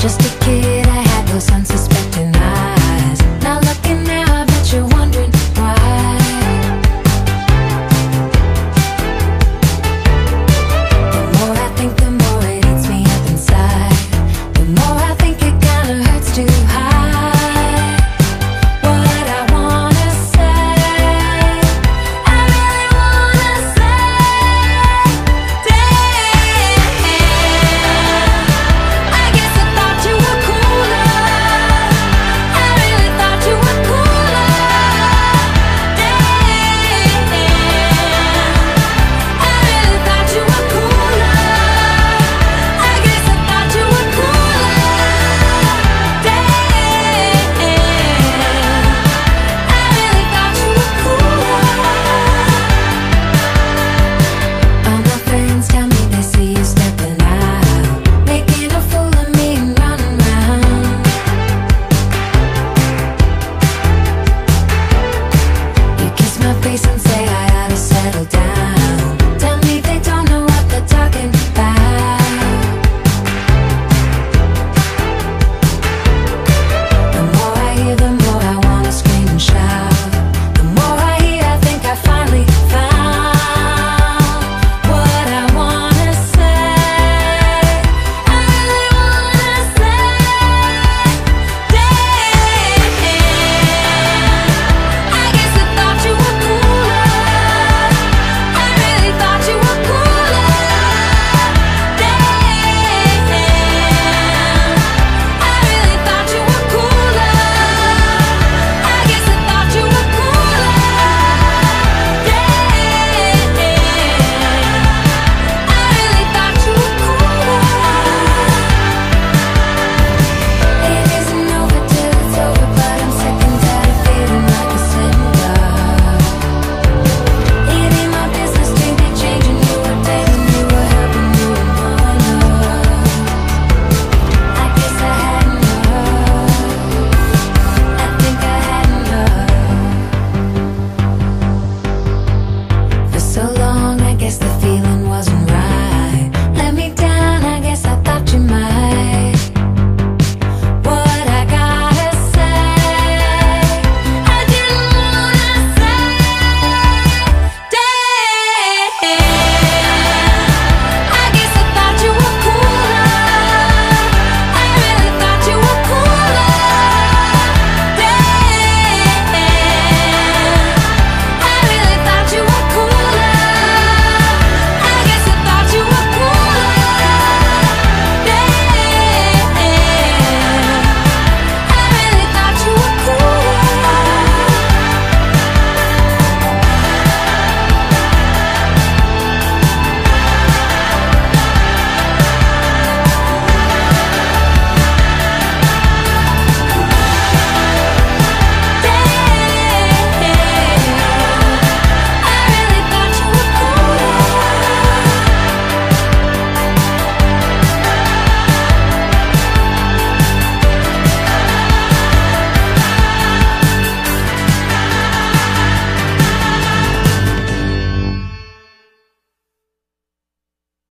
Just a kid, I had no senses.